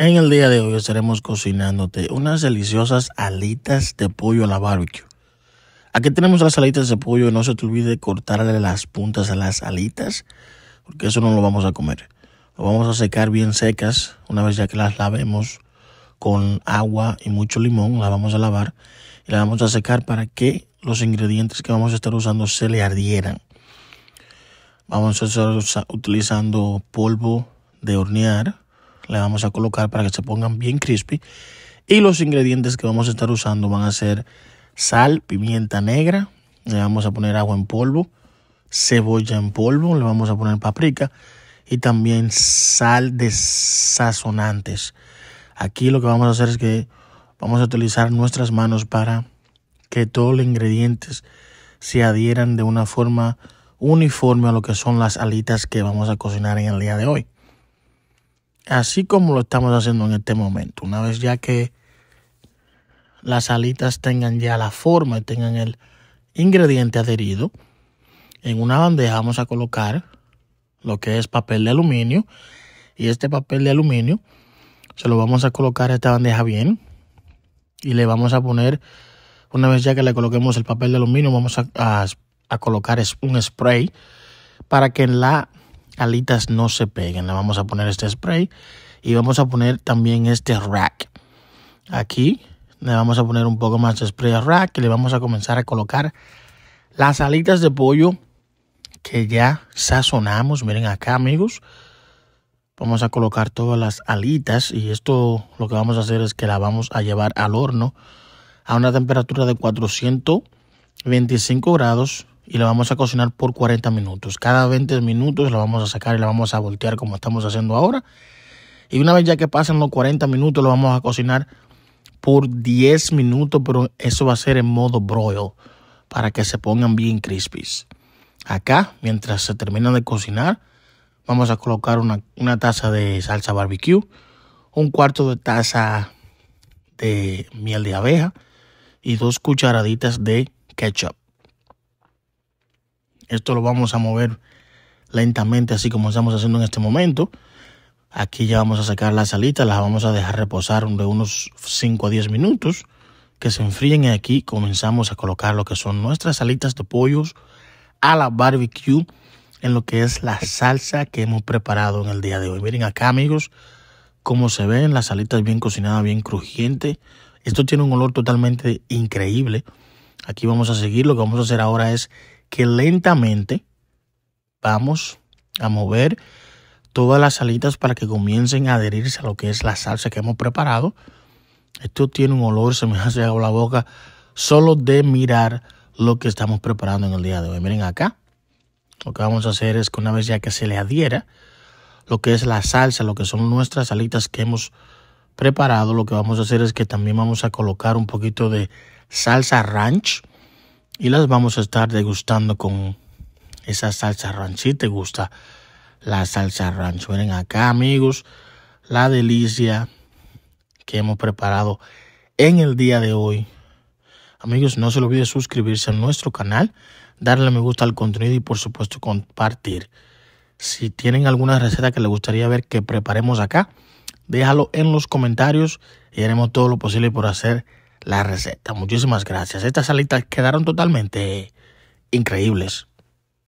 En el día de hoy estaremos cocinándote unas deliciosas alitas de pollo a la barbecue. Aquí tenemos las alitas de pollo. No se te olvide cortarle las puntas a las alitas, porque eso no lo vamos a comer. Lo vamos a secar bien secas. Una vez ya que las lavemos con agua y mucho limón, las vamos a lavar y las vamos a secar para que los ingredientes que vamos a estar usando se le ardieran. Vamos a estar utilizando polvo de hornear le vamos a colocar para que se pongan bien crispy. Y los ingredientes que vamos a estar usando van a ser sal, pimienta negra, le vamos a poner agua en polvo, cebolla en polvo, le vamos a poner paprika y también sal de sazonantes. Aquí lo que vamos a hacer es que vamos a utilizar nuestras manos para que todos los ingredientes se adhieran de una forma uniforme a lo que son las alitas que vamos a cocinar en el día de hoy así como lo estamos haciendo en este momento. Una vez ya que las alitas tengan ya la forma y tengan el ingrediente adherido, en una bandeja vamos a colocar lo que es papel de aluminio y este papel de aluminio se lo vamos a colocar a esta bandeja bien y le vamos a poner, una vez ya que le coloquemos el papel de aluminio, vamos a, colocar un spray para que en la alitas no se peguen. Le vamos a poner este spray y vamos a poner también este rack. Aquí le vamos a poner un poco más de spray a rack y le vamos a comenzar a colocar las alitas de pollo que ya sazonamos. Miren acá, amigos. Vamos a colocar todas las alitas y esto lo que vamos a hacer es que la vamos a llevar al horno a una temperatura de 425 grados y la vamos a cocinar por 40 minutos. Cada 20 minutos la vamos a sacar y la vamos a voltear como estamos haciendo ahora. Y una vez ya que pasen los 40 minutos, lo vamos a cocinar por 10 minutos, pero eso va a ser en modo broil para que se pongan bien crispies. Acá, mientras se terminan de cocinar, vamos a colocar una, una taza de salsa barbecue, un cuarto de taza de miel de abeja y dos cucharaditas de ketchup. Esto lo vamos a mover lentamente, así como estamos haciendo en este momento. Aquí ya vamos a sacar las alitas, las vamos a dejar reposar de unos 5 a 10 minutos, que se enfríen y aquí comenzamos a colocar lo que son nuestras alitas de pollos a la barbecue en lo que es la salsa que hemos preparado en el día de hoy. Miren acá amigos, cómo se ven las alitas bien cocinadas, bien crujiente. Esto tiene un olor totalmente increíble. Aquí vamos a seguir, lo que vamos a hacer ahora es que lentamente vamos a mover todas las alitas para que comiencen a adherirse a lo que es la salsa que hemos preparado. Esto tiene un olor, se me hace agua la boca, solo de mirar lo que estamos preparando en el día de hoy. Miren acá, lo que vamos a hacer es que una vez ya que se le adhiera lo que es la salsa, lo que son nuestras alitas que hemos preparado, lo que vamos a hacer es que también vamos a colocar un poquito de salsa ranch y las vamos a estar degustando con esa salsa ranch. Si te gusta la salsa ranch, miren acá amigos, la delicia que hemos preparado en el día de hoy. Amigos, no se olviden suscribirse a nuestro canal, darle me gusta al contenido y por supuesto compartir. Si tienen alguna receta que les gustaría ver que preparemos acá, déjalo en los comentarios y haremos todo lo posible por hacer la receta. Muchísimas gracias. Estas salitas quedaron totalmente increíbles.